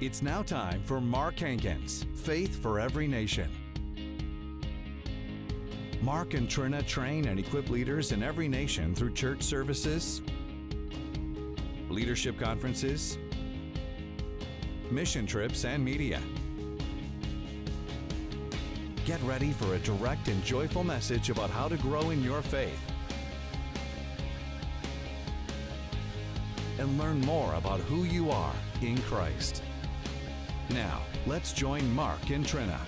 It's now time for Mark Hankins, Faith for Every Nation. Mark and Trina train and equip leaders in every nation through church services, leadership conferences, mission trips, and media. Get ready for a direct and joyful message about how to grow in your faith and learn more about who you are in Christ. Now, let's join Mark and Trina.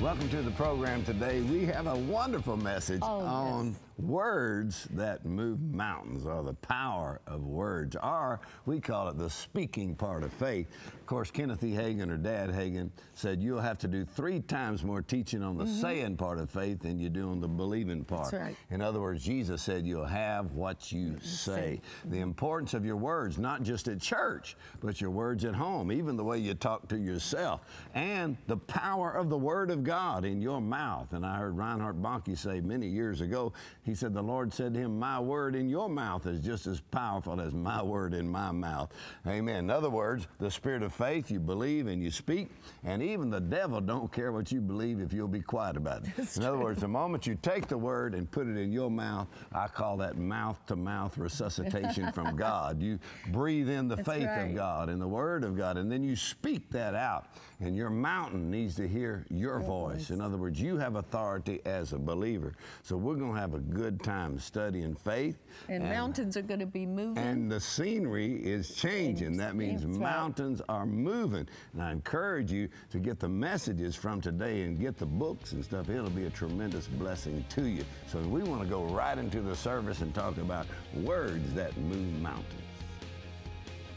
Welcome to the program today. We have a wonderful message Oh, on yes. Words that move mountains, or the power of words, or we call it the speaking part of faith. Of course, Kenneth E. Hagin or Dad Hagin said you'll have to do three times more teaching on the saying part of faith than you do on the believing part. Mm-hmm. That's right. In other words, Jesus said you'll have what you say. The importance of your words, not just at church, but your words at home, even the way you talk to yourself, and the power of the Word of God in your mouth. And I heard Reinhard Bonnke say many years ago, he said, The Lord said to him, My word in your mouth is just as powerful as my word in my mouth. Amen. In other words, the spirit of faith, you believe and you speak, and even the devil don't care what you believe if you'll be quiet about it. in other words, the moment you take the word and put it in your mouth, I call that mouth to mouth resuscitation from God. You breathe in the That's faith of. God and the word of God, and then you speak that out. And your mountain needs to hear your voice. In other words, you have authority as a believer. So we're going to have a good time studying faith. And, mountains are going to be moving. And the scenery is changing. That means That's right. mountains are moving. And I encourage you to get the messages from today and get the books and stuff. It'll be a tremendous blessing to you. So we want to go right into the service and talk about words that move mountains.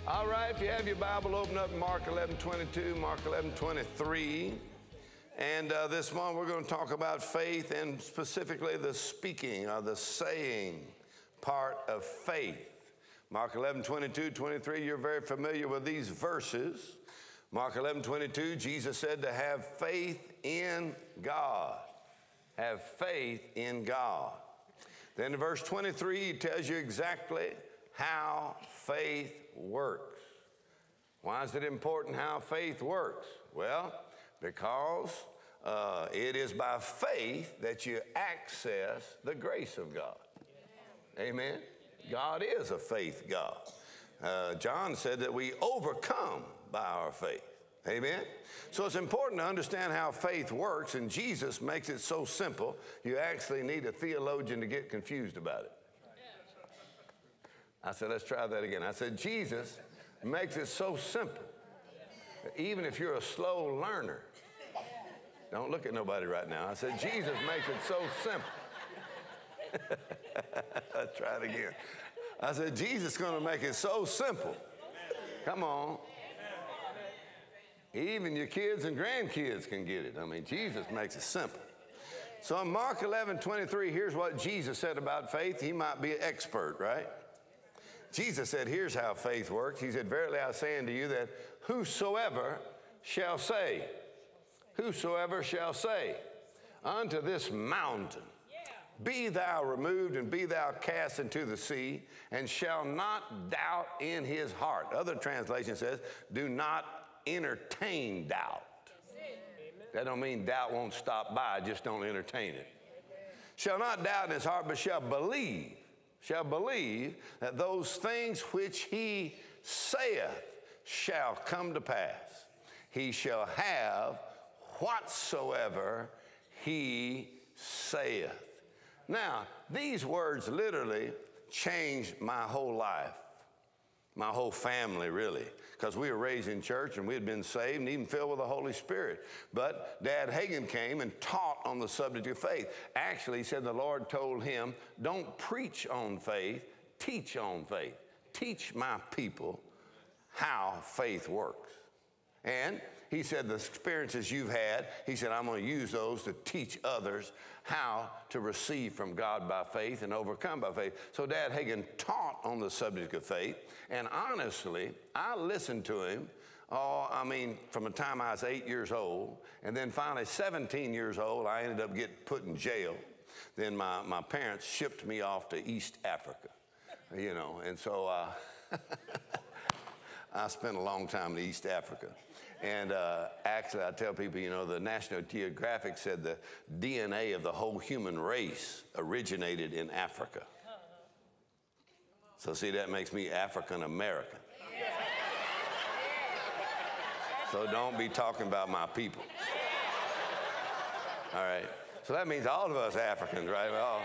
All right, if you have your Bible, open up Mark 11 22, Mark 11 23. And uh, this morning we're going to talk about faith and specifically the speaking or the saying part of faith. Mark 11 22, 23, you're very familiar with these verses. Mark 11 22, Jesus said to have faith in God. Have faith in God. Then in verse 23, he tells you exactly how faith works. Why is it important how faith works? Well, because uh, it is by faith that you access the grace of God. Amen. God is a faith God. Uh, John said that we overcome by our faith. Amen. So it's important to understand how faith works, and Jesus makes it so simple, you actually need a theologian to get confused about it. I said, let's try that again. I said, Jesus makes it so simple, even if you're a slow learner, don't look at nobody right now. I said, Jesus makes it so simple. Let's try it again. I said, Jesus is going to make it so simple. Come on. Even your kids and grandkids can get it. I mean, Jesus makes it simple. So in Mark 11, 23, here's what Jesus said about faith. He might be an expert, right? Jesus said, Here's how faith works. He said, Verily I say unto you that whosoever shall say, whosoever shall say unto this mountain, be thou removed and be thou cast into the sea, and shall not doubt in his heart. Other translation says, do not entertain doubt. That don't mean doubt won't stop by, just don't entertain it. Shall not doubt in his heart, but shall believe, shall believe that those things which he saith shall come to pass. He shall have whatsoever he saith. Now, these words literally changed my whole life, my whole family, really, because we were raised in church and we had been saved and even filled with the Holy Spirit. But Dad Hagin came and taught on the subject of faith. Actually, he said the Lord told him, Don't preach on faith, teach on faith. Teach my people how faith works. And he said, the experiences you've had, he said, I'm going to use those to teach others how to receive from God by faith and overcome by faith. So Dad Hagin taught on the subject of faith. And honestly, I listened to him. Oh, I mean, from the time I was eight years old, and then finally 17 years old, I ended up getting put in jail. Then my, my parents shipped me off to East Africa, you know, and so uh, I spent a long time in East Africa. And uh, actually, I tell people, you know, the National Geographic said the DNA of the whole human race originated in Africa. So, see, that makes me African American. So, don't be talking about my people. All right. So that means all of us Africans, right? Well,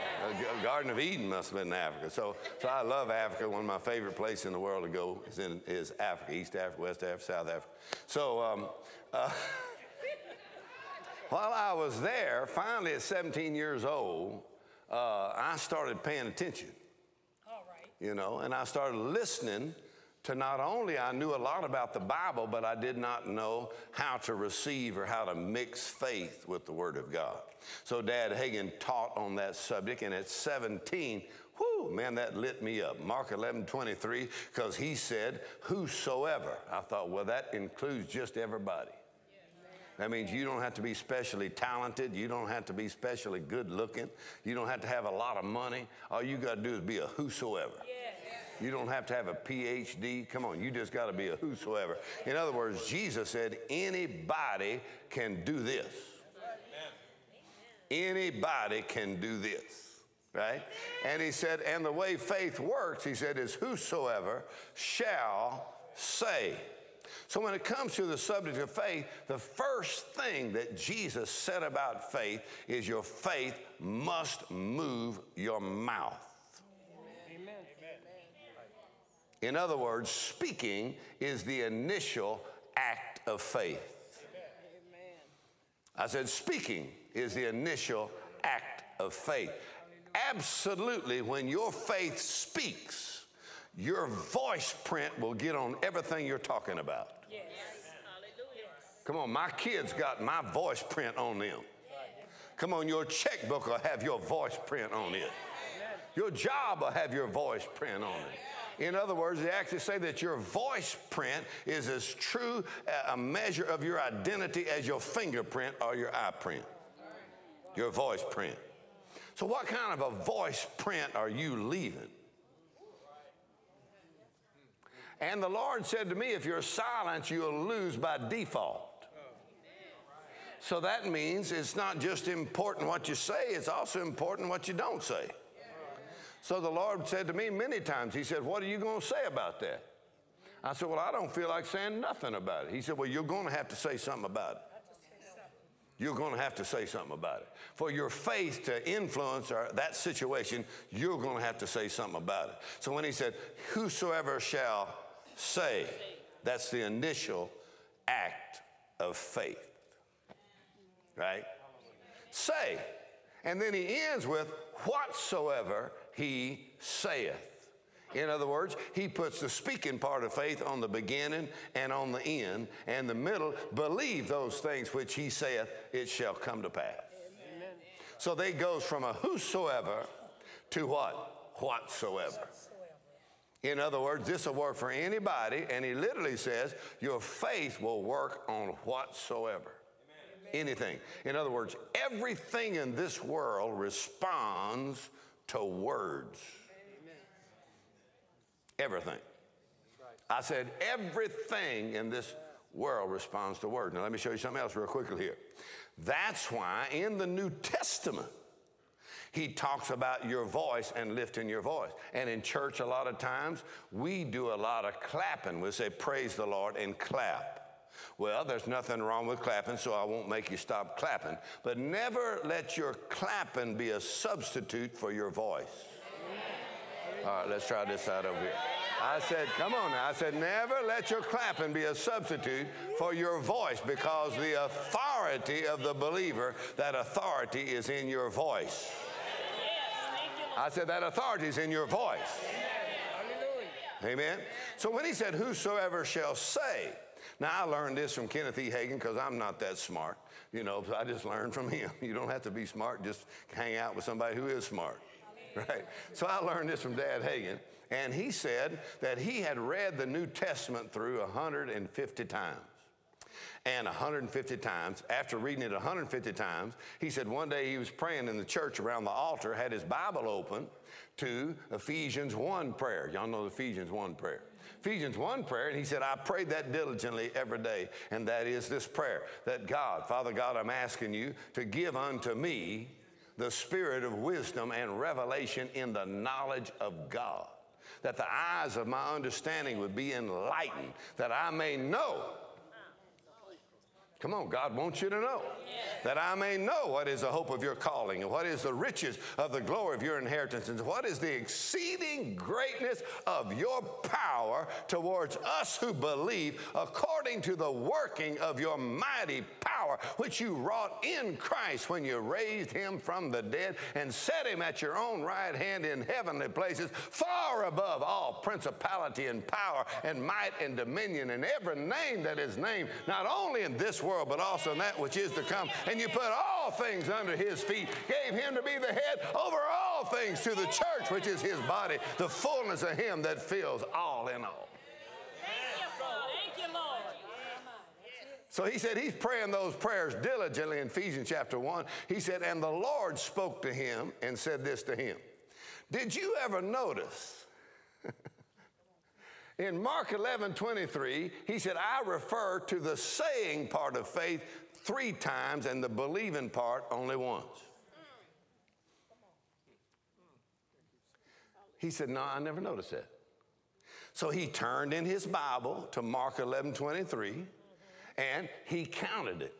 Garden of Eden must have been in Africa. So, so I love Africa. One of my favorite places in the world to go is, in, is Africa, East Africa, West Africa, South Africa. So um, uh, while I was there, finally at 17 years old, uh, I started paying attention. All right. You know, and I started listening to not only I knew a lot about the Bible, but I did not know how to receive or how to mix faith with the Word of God. So Dad Hagin taught on that subject, and at 17, whoo, man, that lit me up. Mark 11, 23, because he said, whosoever. I thought, well, that includes just everybody. That means you don't have to be specially talented. You don't have to be specially good looking. You don't have to have a lot of money. All you got to do is be a whosoever. You don't have to have a PhD. Come on, you just got to be a whosoever. In other words, Jesus said, anybody can do this. Anybody can do this, right? And he said, and the way faith works, he said, is whosoever shall say. So when it comes to the subject of faith, the first thing that Jesus said about faith is your faith must move your mouth. In other words, speaking is the initial act of faith. I said, speaking is the initial act of faith. Absolutely, when your faith speaks, your voice print will get on everything you're talking about. Yes. Come on, my kids got my voice print on them. Come on, your checkbook will have your voice print on it. Your job will have your voice print on it. In other words, they actually say that your voice print is as true a measure of your identity as your fingerprint or your eye print. Your voice print. So, what kind of a voice print are you leaving? And the Lord said to me, if you're silent, you'll lose by default. So that means it's not just important what you say, it's also important what you don't say. So the Lord said to me many times, He said, What are you going to say about that? I said, Well, I don't feel like saying nothing about it. He said, Well, you're going to have to say something about it. You're going to have to say something about it. For your faith to influence that situation, you're going to have to say something about it. So when he said, Whosoever shall say, that's the initial act of faith. Right? Say. And then he ends with, Whatsoever he saith. In other words, he puts the speaking part of faith on the beginning and on the end, and the middle, believe those things which he saith, it shall come to pass. Amen. So they goes from a whosoever to what? Whatsoever. In other words, this will work for anybody, and he literally says, Your faith will work on whatsoever. Anything. In other words, everything in this world responds to words. Everything. I said, everything in this world responds to words. Now, let me show you something else real quickly here. That's why in the New Testament, he talks about your voice and lifting your voice. And in church, a lot of times, we do a lot of clapping. We say, Praise the Lord, and clap. Well, there's nothing wrong with clapping, so I won't make you stop clapping. But never let your clapping be a substitute for your voice. All right, let's try this out over here. I said, come on now. I said, never let your clapping be a substitute for your voice because the authority of the believer, that authority is in your voice. I said, that authority is in your voice. Amen. So when he said, Whosoever shall say, now, I learned this from Kenneth E. Hagin because I'm not that smart. You know, I just learned from him. You don't have to be smart, just hang out with somebody who is smart. Right? So I learned this from Dad Hagin, and he said that he had read the New Testament through 150 times. And 150 times, after reading it 150 times, he said one day he was praying in the church around the altar, had his Bible open to Ephesians 1 prayer. Y'all know the Ephesians 1 prayer. Ephesians 1 prayer, and he said, I prayed that diligently every day, and that is this prayer that God, Father God, I'm asking you to give unto me the spirit of wisdom and revelation in the knowledge of God, that the eyes of my understanding would be enlightened, that I may know Come on, God wants you to know that I may know what is the hope of your calling and what is the riches of the glory of your inheritance and what is the exceeding greatness of your power towards us who believe according to the working of your mighty power which you wrought in Christ when you raised him from the dead and set him at your own right hand in heavenly places far above all principality and power and might and dominion and every name that is named not only in this world, but also in that which is to come. And you put all things under his feet, gave him to be the head over all things to the church, which is his body, the fullness of him that fills all in all. Thank you, Lord. So he said he's praying those prayers diligently in Ephesians chapter 1. He said, And the Lord spoke to him and said this to him Did you ever notice in Mark 11 23, he said, I refer to the saying part of faith three times and the believing part only once. He said, No, I never noticed that. So he turned in his Bible to Mark 11 23 and he counted it.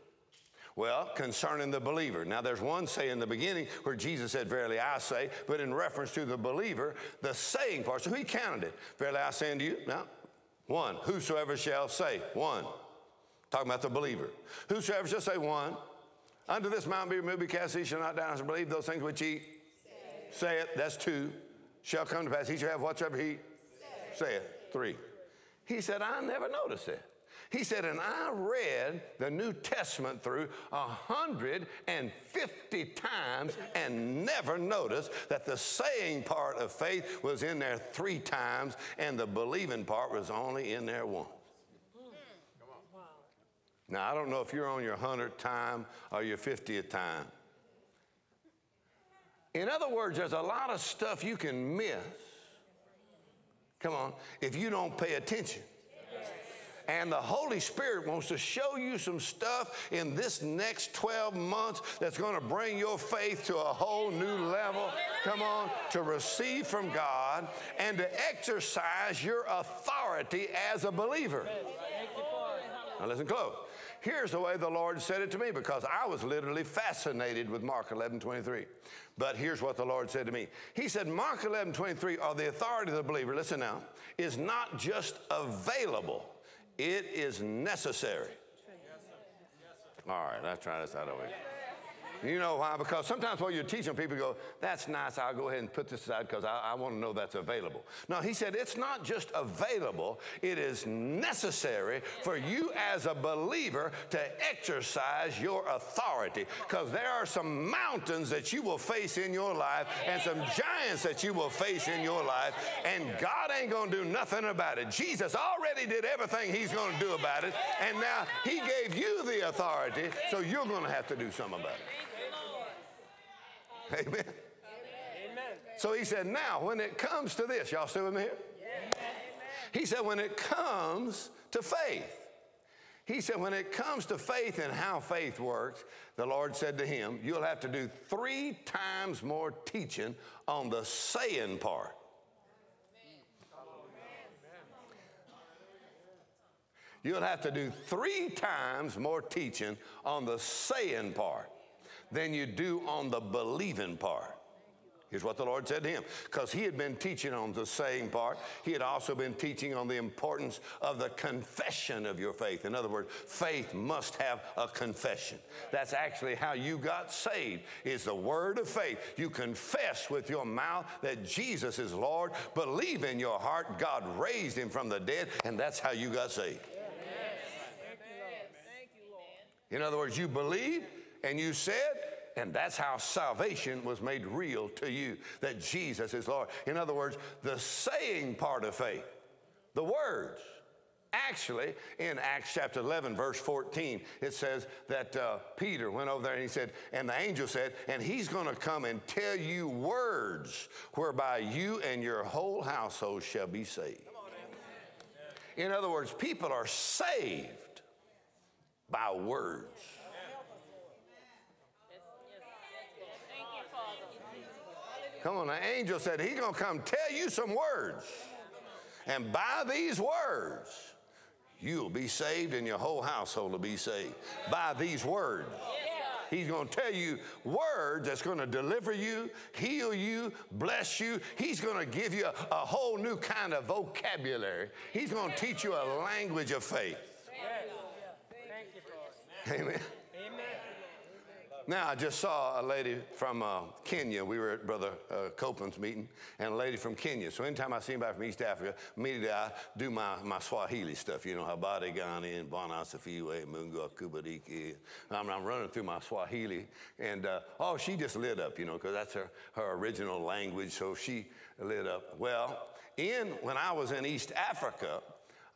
Well, concerning the believer. Now, there's one say in the beginning where Jesus said, Verily I say, but in reference to the believer, the saying part. So he counted it. Verily I say unto you, now, one, whosoever shall say, one. Talking about the believer. Whosoever shall say, one. Unto this mountain be removed, be cast, he shall not down, believe those things which he it. That's two. Shall come to pass. He shall have whatsoever he say it. Three. He said, I never noticed it. He said, and I read the New Testament through 150 times and never noticed that the saying part of faith was in there three times and the believing part was only in there once. Now, I don't know if you're on your 100th time or your 50th time. In other words, there's a lot of stuff you can miss. Come on, if you don't pay attention. And the Holy Spirit wants to show you some stuff in this next 12 months that's going to bring your faith to a whole new level. Come on, to receive from God and to exercise your authority as a believer. Now, listen close. Here's the way the Lord said it to me because I was literally fascinated with Mark 11 23. But here's what the Lord said to me He said, Mark 11 23, or the authority of the believer, listen now, is not just available it is necessary. All right, let's try this out of way. You know why? Because sometimes while you're teaching, people go, That's nice. I'll go ahead and put this aside because I, I want to know that's available. No, he said it's not just available, it is necessary for you as a believer to exercise your authority. Because there are some mountains that you will face in your life and some giants that you will face in your life, and God ain't going to do nothing about it. Jesus already did everything he's going to do about it, and now he gave you the authority, so you're going to have to do something about it. Amen. Amen. So he said, now when it comes to this, y'all still with me here? He said, when it comes to faith, he said, when it comes to faith and how faith works, the Lord said to him, You'll have to do three times more teaching on the saying part. You'll have to do three times more teaching on the saying part than you do on the believing part. Here's what the Lord said to him. Because he had been teaching on the saying part, he had also been teaching on the importance of the confession of your faith. In other words, faith must have a confession. That's actually how you got saved, is the word of faith. You confess with your mouth that Jesus is Lord, believe in your heart God raised him from the dead, and that's how you got saved. In other words, you believe and you said, and that's how salvation was made real to you that Jesus is Lord. In other words, the saying part of faith, the words, Actually, in Acts chapter 11, verse 14, it says that uh, Peter went over there and he said, and the angel said, and he's going to come and tell you words whereby you and your whole household shall be saved. In other words, people are saved by words. Come on, the angel said he's going to come tell you some words. And by these words, you'll be saved and your whole household will be saved by these words. He's going to tell you words that's going to deliver you, heal you, bless you. He's going to give you a, a whole new kind of vocabulary. He's going to teach you a language of faith. Amen. Now, I just saw a lady from uh, Kenya. We were at Brother uh, Copeland's meeting, and a lady from Kenya. So anytime I see anybody from East Africa, immediately I do my, my Swahili stuff, you know, Habari Gani and Bwana Asifiwe, Mungu Akubariki. I'm, I'm running through my Swahili, and uh, oh, she just lit up, you know, because that's her, her original language, so she lit up. Well, in when I was in East Africa,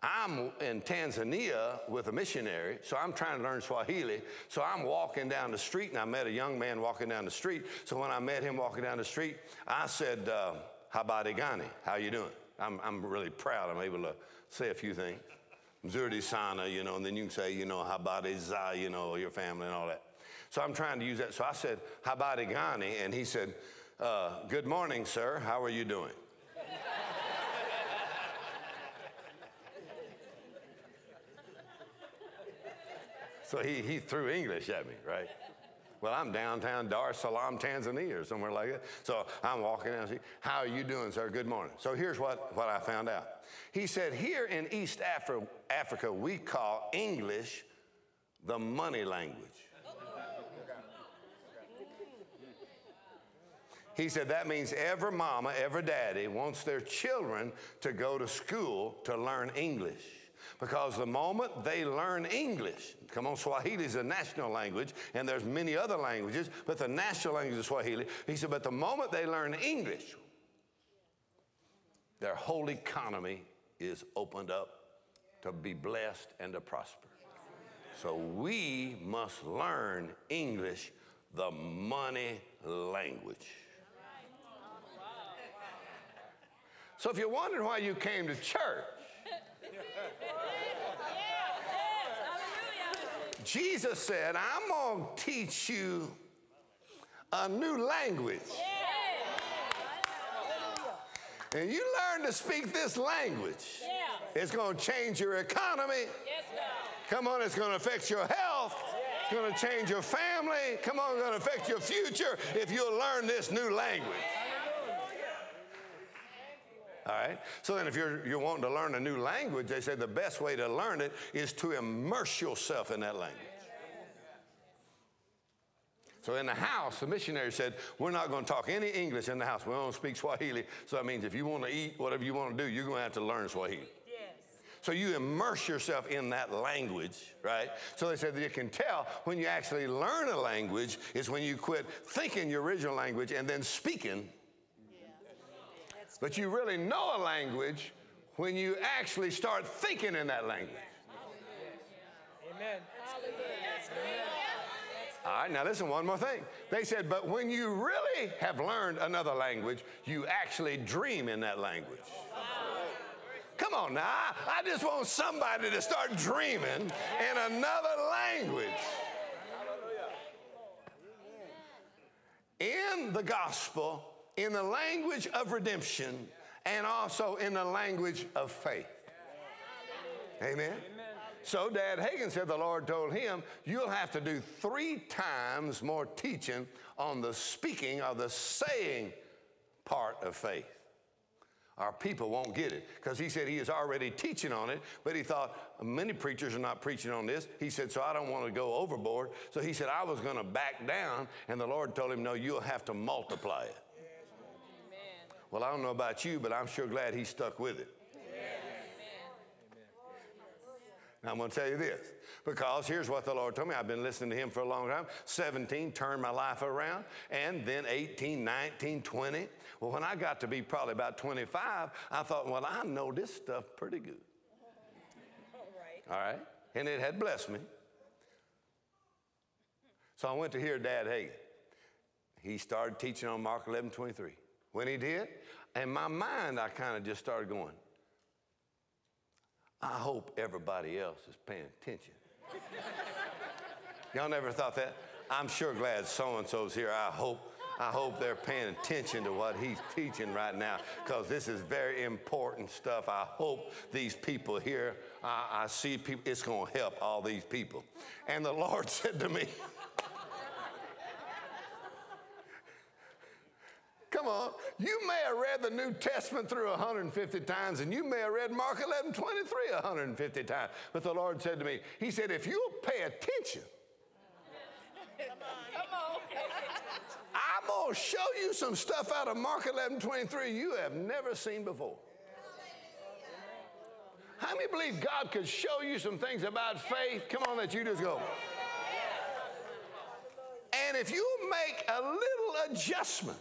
I'm in Tanzania with a missionary, so I'm trying to learn Swahili. So I'm walking down the street, and I met a young man walking down the street. So when I met him walking down the street, I said, uh, Habari gani? How you doing? I'm, I'm really proud. I'm able to say a few things. Mzuri sana, you know, and then you can say, you know, Habari za, you know, your family and all that. So I'm trying to use that. So I said, Habari gani? And he said, uh, Good morning, sir. How are you doing? So he, he threw English at me, right? Well, I'm downtown Dar es Salaam, Tanzania, or somewhere like that. So I'm walking down. How are you doing, sir? Good morning. So here's what, what I found out. He said, here in East Afri- Africa, we call English the money language. He said that means every mama, every daddy wants their children to go to school to learn English. Because the moment they learn English, come on, Swahili is a national language, and there's many other languages, but the national language is Swahili. He said, but the moment they learn English, their whole economy is opened up to be blessed and to prosper. So we must learn English, the money language. So if you're wondering why you came to church, Jesus said, I'm going to teach you a new language. And you learn to speak this language. It's going to change your economy. Come on, it's going to affect your health. It's going to change your family. Come on, it's going to affect your future if you'll learn this new language. All right? So then, if you're, you're wanting to learn a new language, they say the best way to learn it is to immerse yourself in that language. So in the house, the missionary said, We're not going to talk any English in the house. We don't speak Swahili. So that means if you want to eat whatever you want to do, you're going to have to learn Swahili. So you immerse yourself in that language, right? So they said that you can tell when you actually learn a language is when you quit thinking your original language and then speaking but you really know a language when you actually start thinking in that language. Amen. All right, now listen, one more thing. They said, but when you really have learned another language, you actually dream in that language. Come on now, I just want somebody to start dreaming in another language. In the gospel, in the language of redemption and also in the language of faith. Amen. So Dad Hagin said the Lord told him, You'll have to do three times more teaching on the speaking or the saying part of faith. Our people won't get it because he said he is already teaching on it, but he thought many preachers are not preaching on this. He said, So I don't want to go overboard. So he said, I was going to back down, and the Lord told him, No, you'll have to multiply it. Well, I don't know about you, but I'm sure glad he stuck with it. Now, I'm going to tell you this because here's what the Lord told me. I've been listening to Him for a long time. 17, turned my life around, and then 18, 19, 20. Well, when I got to be probably about 25, I thought, well, I know this stuff pretty good. All right? And it had blessed me. So I went to hear Dad Hagin. He started teaching on Mark 11 23. When he did, in my mind, I kind of just started going, I hope everybody else is paying attention. Y'all never thought that? I'm sure glad so and so's here. I hope I hope they're paying attention to what he's teaching right now because this is very important stuff. I hope these people here, I, I see people, it's going to help all these people. And the Lord said to me, Come on. You may have read the New Testament through 150 times, and you may have read Mark 11 23 150 times. But the Lord said to me, He said, if you'll pay attention, come on, I'm going to show you some stuff out of Mark 11 23 you have never seen before. How many believe God could show you some things about faith? Come on, that you just go. And if you make a little adjustment,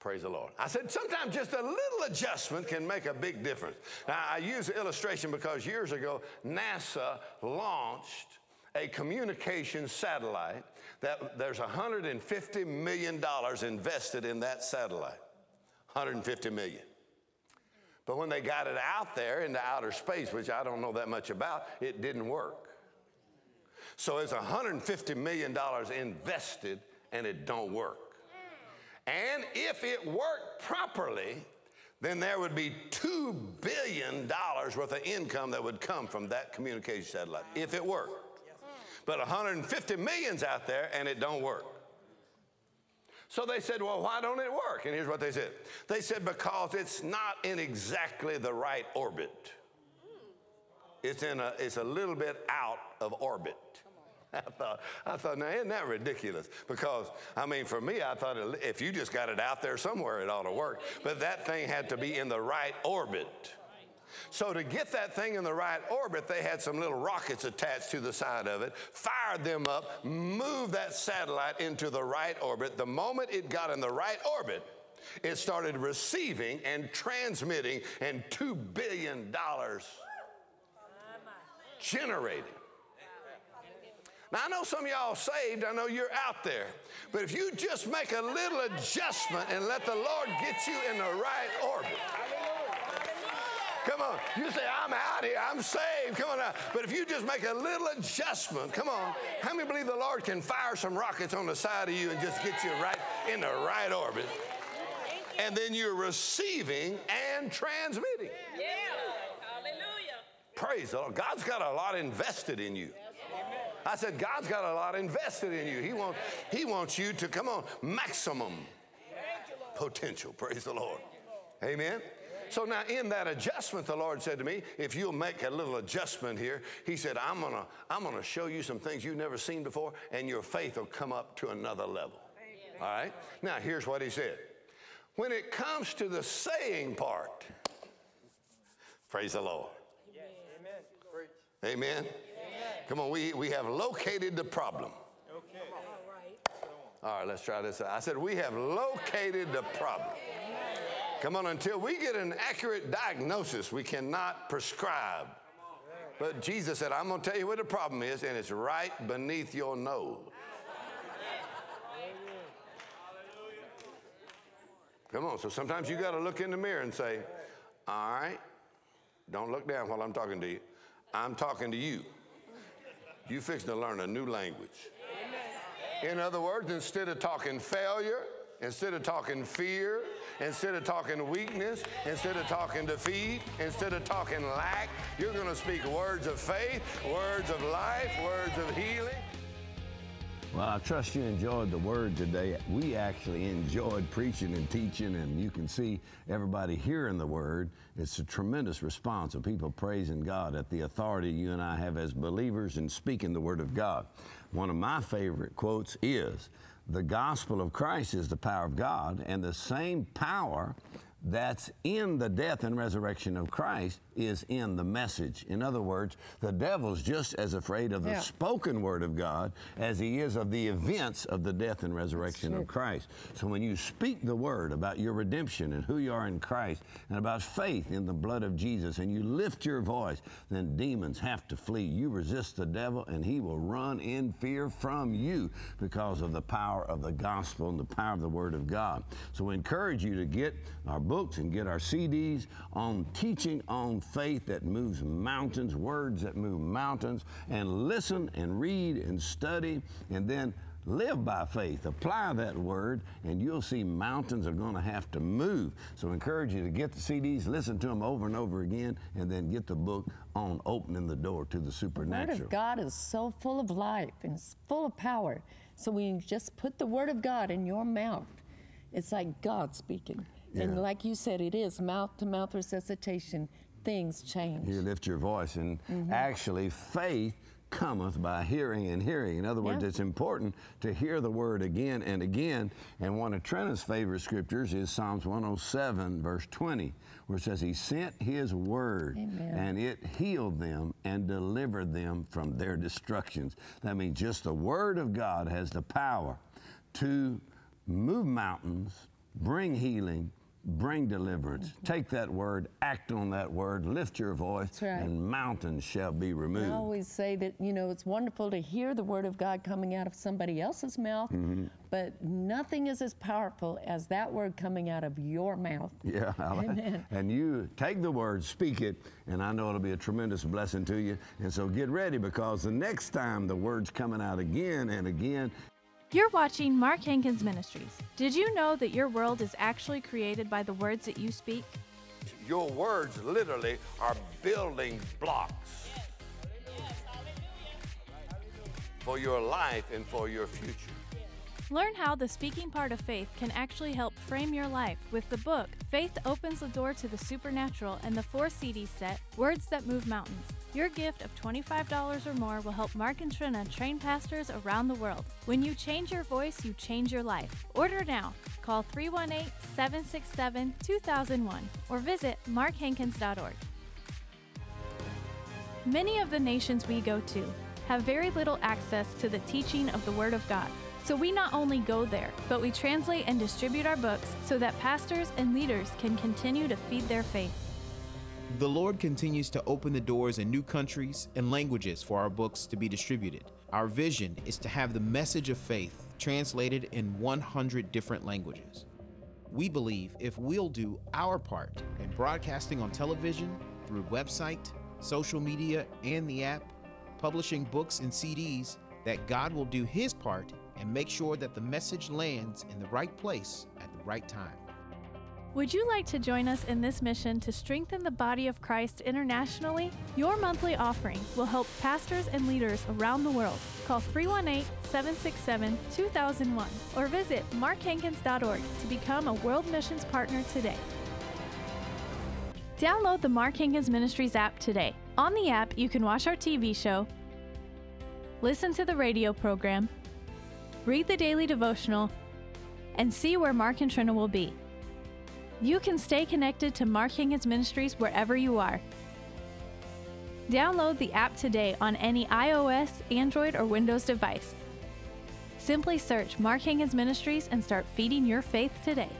Praise the Lord. I said sometimes just a little adjustment can make a big difference. Now, I use the illustration because years ago, NASA launched a communication satellite that there's $150 million invested in that satellite. 150 million. But when they got it out there into outer space, which I don't know that much about, it didn't work. So it's $150 million invested and it don't work. And if it worked properly, then there would be $2 billion worth of income that would come from that communication satellite, if it worked. But 150 million's out there and it don't work. So they said, well, why don't it work? And here's what they said. They said, because it's not in exactly the right orbit. Mm. It's in a, it's a little bit out of orbit. I thought, I thought, now isn't that ridiculous? Because, I mean, for me, I thought if you just got it out there somewhere, it ought to work. But that thing had to be in the right orbit. So to get that thing in the right orbit, they had some little rockets attached to the side of it, fired them up, moved that satellite into the right orbit. The moment it got in the right orbit, it started receiving and transmitting, and $2 billion generated. Now, I know some of y'all saved, I know you're out there, but if you just make a little adjustment and let the Lord get you in the right orbit. Come on, you say, I'm out here, I'm saved, come on now. But if you just make a little adjustment, come on, how many believe the Lord can fire some rockets on the side of you and just get you right in the right orbit? And then you're receiving and transmitting. Yeah, hallelujah. Praise the Lord. God's got a lot invested in you. I said, God's got a lot invested in you. He wants, he wants you to, come on, maximum potential. Praise the Lord. Amen. So now in that adjustment, the Lord said to me, if you'll make a little adjustment here, He said, I'm gonna, I'm gonna show you some things you've never seen before, and your faith will come up to another level. All right? Now here's what He said. When it comes to the saying part, praise the Lord. Amen. Amen. Come on, we, we have located the problem. Okay. All right. All right, let's try this out. I said, we have located the problem. Come on, until we get an accurate diagnosis, we cannot prescribe. But Jesus said, I'm going to tell you what the problem is, and it's right beneath your nose. Come on, so sometimes you got to look in the mirror and say, All right, don't look down while I'm talking to you. I'm talking to you you fixing to learn a new language. In other words, instead of talking failure, instead of talking fear, instead of talking weakness, instead of talking defeat, instead of talking lack, you're going to speak words of faith, words of life, words of healing. Well, I trust you enjoyed the word today. We actually enjoyed preaching and teaching, and you can see everybody hearing the word. It's a tremendous response of people praising God at the authority you and I have as believers in speaking the word of God. One of my favorite quotes is The gospel of Christ is the power of God, and the same power that's in the death and resurrection of Christ is in the message. In other words, the devil's just as afraid of the Yeah. spoken word of God as he is of the events of the death and resurrection of Christ. So when you speak the word about your redemption and who you are in Christ and about faith in the blood of Jesus and you lift your voice, then demons have to flee. You resist the devil and he will run in fear from you because of the power of the gospel and the power of the word of God. So we encourage you to get our books and get our CDs on teaching on faith that moves mountains, words that move mountains, and listen and read and study and then live by faith. Apply that word, and you'll see mountains are going to have to move. So, I encourage you to get the CDs, listen to them over and over again, and then get the book on opening the door to the The Word supernatural. of God is so full of life and it's full of power. So when you just put the Word of God in your mouth, it's like God speaking. And like you said, it is mouth to mouth resuscitation. Things change. You lift your voice, and Mm-hmm. actually, faith cometh by hearing and hearing. In other words, Yeah. it's important to hear the word again and again. And one of Trina's favorite scriptures is Psalms 107, verse 20, where it says, He sent His word, Amen. and it healed them and delivered them from their destructions. That means just the word of God has the power to move mountains, bring healing, bring deliverance. Take that word, act on that word, lift your voice, right. and mountains shall be removed. I always say that, you know, it's wonderful to hear the Word of God coming out of somebody else's mouth, Mm-hmm. but nothing is as powerful as that word coming out of your mouth. Yeah, Amen. and you take the word, speak it, and I know it'll be a tremendous blessing to you. And so get ready because the next time the word's coming out again and again, You're watching Mark Hankins Ministries. Did you know that your world is actually created by the words that you speak? Your words literally are building blocks for your life and for your future. Learn how the speaking part of faith can actually help frame your life with the book Faith Opens the Door to the Supernatural and the four CD set Words That Move Mountains. Your gift of $25 or more will help Mark and Trina train pastors around the world. When you change your voice, you change your life. Order now. Call 318 767 2001 or visit markhankins.org. Many of the nations we go to have very little access to the teaching of the Word of God. So we not only go there, but we translate and distribute our books so that pastors and leaders can continue to feed their faith. The Lord continues to open the doors in new countries and languages for our books to be distributed. Our vision is to have the message of faith translated in 100 different languages. We believe if we'll do our part in broadcasting on television, through website, social media, and the app, publishing books and CDs, that God will do His part and make sure that the message lands in the right place at the right time. Would you like to join us in this mission to strengthen the body of Christ internationally? Your monthly offering will help pastors and leaders around the world. Call 318 767 2001 or visit markhankins.org to become a World Missions Partner today. Download the Mark Hankins Ministries app today. On the app, you can watch our TV show, listen to the radio program, read the daily devotional, and see where Mark and Trina will be. You can stay connected to Mark Hankins Ministries wherever you are. Download the app today on any iOS, Android, or Windows device. Simply search Mark Hankins Ministries and start feeding your faith today.